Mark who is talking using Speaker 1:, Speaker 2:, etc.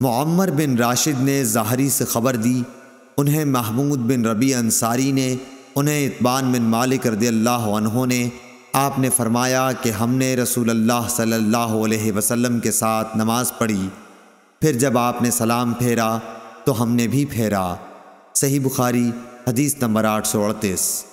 Speaker 1: معمر بن راشد نے ظاہری سے خبر دی، انہیں محمود بن ربی انصاری نے، انہیں اطبان بن مالک رضی اللہ عنہ نے، آپ نے فرمایا کہ ہم نے رسول اللہ صلی اللہ علیہ وسلم کے ساتھ نماز پڑھی۔ پھر جب آپ نے سلام پھیرا تو ہم نے بھی پھیرا۔ صحیح بخاری، حدیث نمبر آٹھ سو اڑتیس۔